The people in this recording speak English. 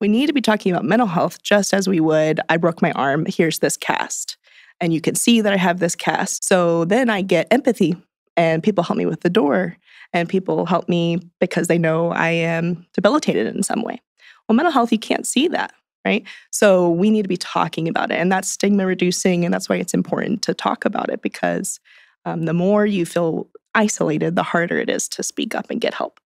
We need to be talking about mental health just as we would I broke my arm, here's this cast. And you can see that I have this cast. So then I get empathy and people help me with the door and people help me because they know I am debilitated in some way. Well, mental health, you can't see that, right? So we need to be talking about it. And that's stigma reducing. And that's why it's important to talk about it because um, the more you feel isolated, the harder it is to speak up and get help.